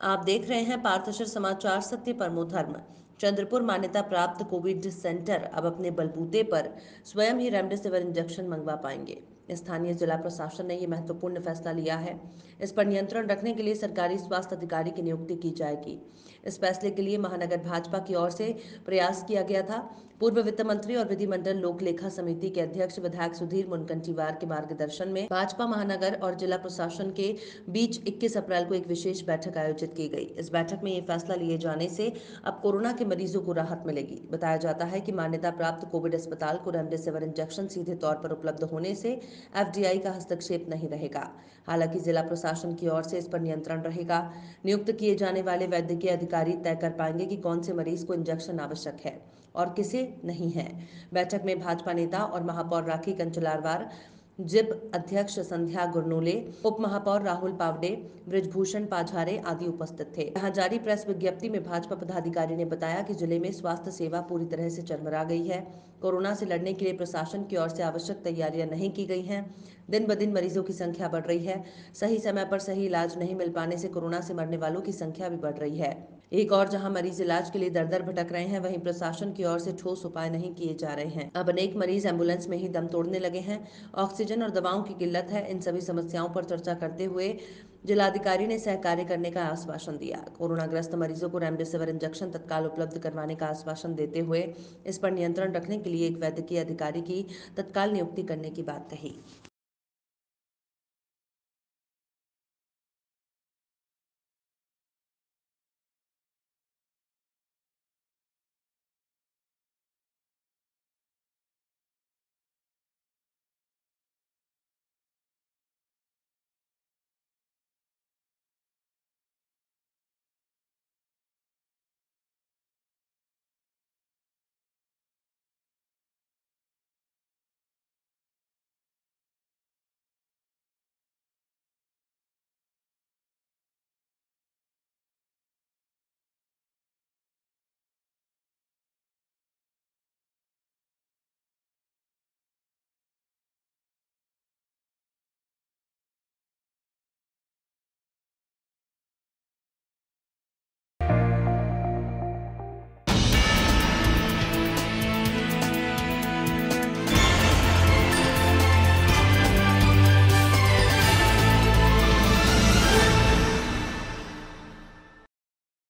आप देख रहे हैं पार्थशर समाचार, सत्य परमो धर्म। चंद्रपुर मान्यता प्राप्त कोविड सेंटर अब अपने बलबूते पर, स्वयं ही रेमडेसिविर इंजेक्शन मंगवा पाएँगे। स्थानीय जिला प्रशासन ने ये महत्वपूर्ण फैसला लिया है। इस पर नियंत्रण रखने के लिए सरकारी स्वास्थ्य अधिकारी की नियुक्ति की जाएगी। इस फैसले के लिए महानगर भाजपा की ओर से प्रयास किया गया था। पूर्व वित्त मंत्री और विधिमंडल लोक लेखा समिति के अध्यक्ष विधायक सुधीर मुनगंटीवार के मार्गदर्शन में भाजपा महानगर और जिला प्रशासन के बीच 21 अप्रैल को एक विशेष बैठक आयोजित की गई। इस बैठक में ये फैसला लिए जाने से अब कोरोना के मरीजों को राहत मिलेगी। बताया जाता है कि मान्यता प्राप्त कोविड अस्पताल को रेमडेसिविर इंजेक्शन सीधे तौर पर उपलब्ध होने से एफडीआई का हस्तक्षेप नहीं रहेगा। हालाँकि जिला प्रशासन की ओर से इस पर नियंत्रण रहेगा। नियुक्त किए जाने वाले वैद्यकीय अधिकारी तय कर पाएँगे कि कौन से मरीज़ को इंजेक्शन आवश्यक है और किसे नहीं है। बैठक में भाजपा नेता और महापौर राखी कंचलारवार जिप अध्यक्ष संध्या गुरनोले उप महापौर राहुल पावडे, ब्रिजभूषण पाझारे आदि उपस्थित थे। यहाँ जारी प्रेस विज्ञप्ति में भाजपा पदाधिकारी ने बताया कि ज़िले में स्वास्थ्य सेवा पूरी तरह से चरमरा गई है। कोरोना से लड़ने के लिए प्रशासन की ओर से आवश्यक तैयारियाँ नहीं की गई हैं। दिन ब दिन मरीजों की संख्या बढ़ रही है। सही समय पर सही इलाज नहीं मिल पाने से कोरोना से मरने वालों की संख्या भी बढ़ रही है। एक और जहाँ मरीज़ इलाज के लिए दर दर भटक रहे हैं, वहीं प्रशासन की ओर से ठोस उपाय नहीं किए जा रहे हैं। अब अनेक मरीज़ एंबुलेंस में ही दम तोड़ने लगे हैं। ऑक्सीजन और दवाओं की किल्लत है। इन सभी समस्याओं पर चर्चा करते हुए जिलाधिकारी ने सहकार्य करने का आश्वासन दिया। कोरोनाग्रस्त मरीजों को रेमडेसिविर इंजेक्शन तत्काल उपलब्ध करवाने का आश्वासन देते हुए इस पर नियंत्रण रखने के लिए एक वैद्यकीय अधिकारी की तत्काल नियुक्ति करने की बात कही।